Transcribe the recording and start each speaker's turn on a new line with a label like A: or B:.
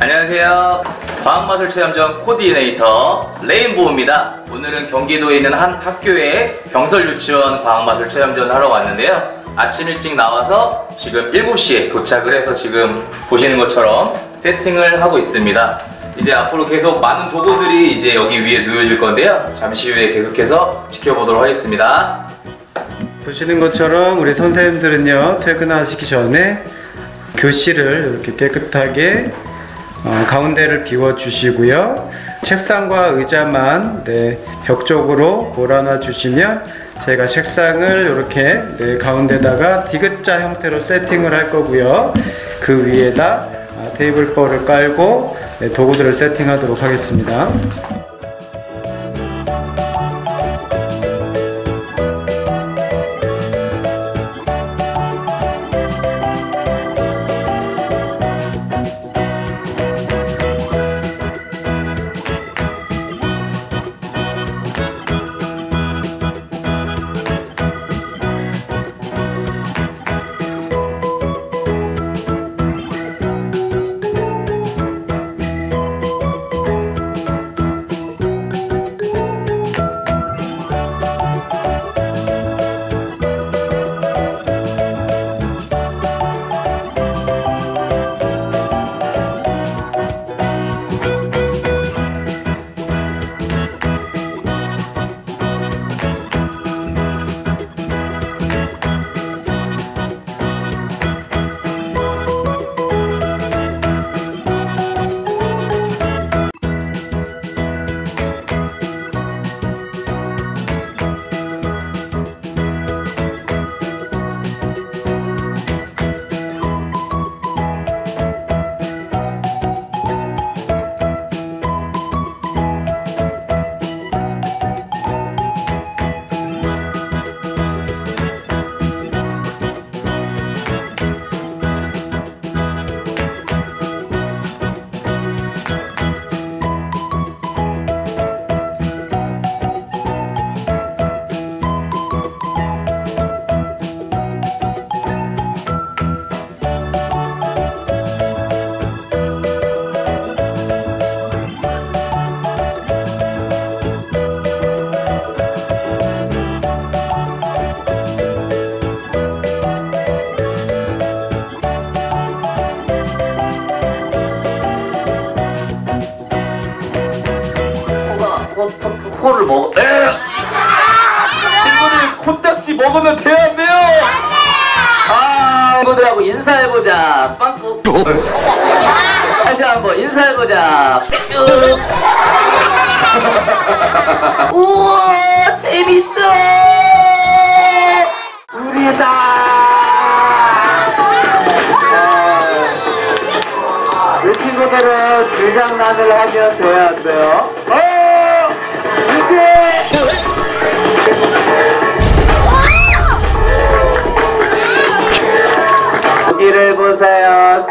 A: 안녕하세요. 과학마술 체험전 코디네이터 레인보우입니다. 오늘은 경기도에 있는 한 학교에 병설 유치원 과학마술 체험전 하러 왔는데요. 아침 일찍 나와서 지금 7시에 도착을 해서 지금 보시는 것처럼 세팅을 하고 있습니다. 이제 앞으로 계속 많은 도구들이 이제 여기 위에 놓여질 건데요. 잠시 후에 계속해서 지켜보도록 하겠습니다.
B: 보시는 것처럼 우리 선생님들은요 퇴근하시기 전에 교실을 이렇게 깨끗하게 어, 가운데를 비워 주시고요 책상과 의자만 네, 벽 쪽으로 몰아놔 주시면 제가 책상을 이렇게 네, 가운데다가 디귿자 형태로 세팅을 할 거고요 그 위에다 아, 테이블보를 깔고 네, 도구들을 세팅하도록 하겠습니다.
A: 코를 먹어. 에! 친구들 코딱지 먹으면 돼안돼요 아, 친구들하고 인사해보자. 빵꾸. 다시 한번 인사해보자. 뿅. 우와 재밌어. 우리다.
B: 이 친구들은 불장난을 하면 돼야 돼요. 고기를 보세요.